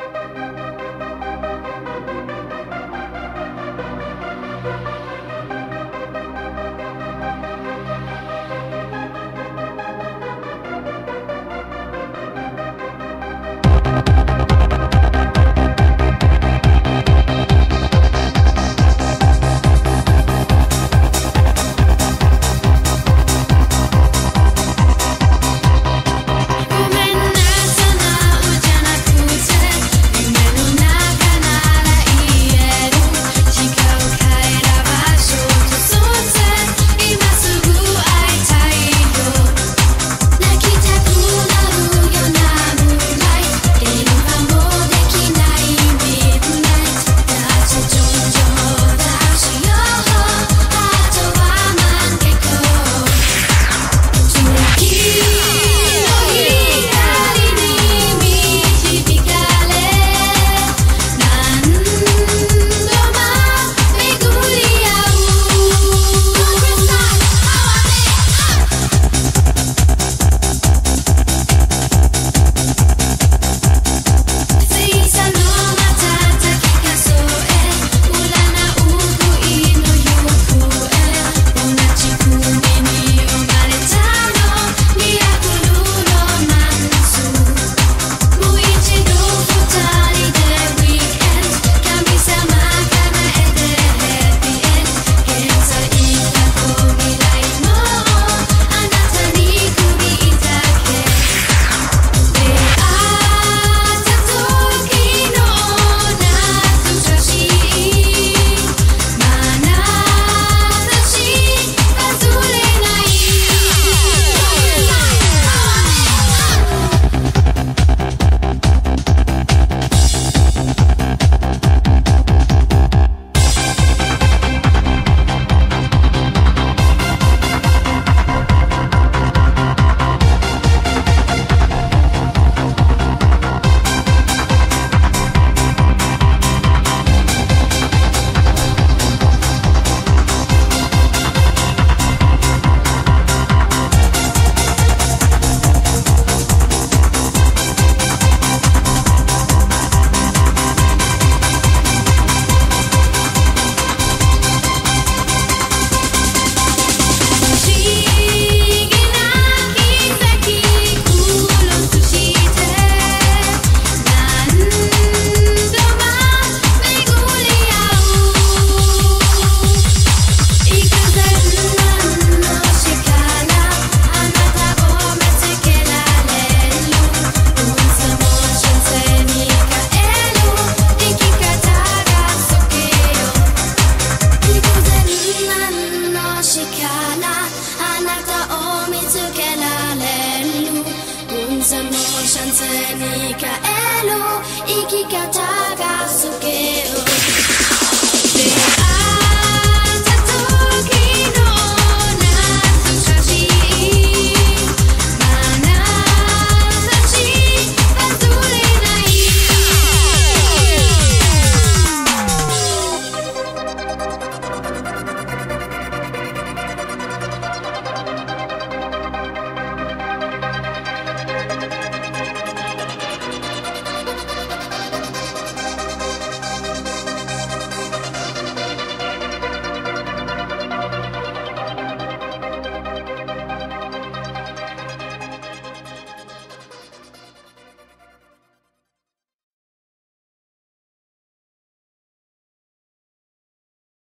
Música chantzen kaelo, iki zukeo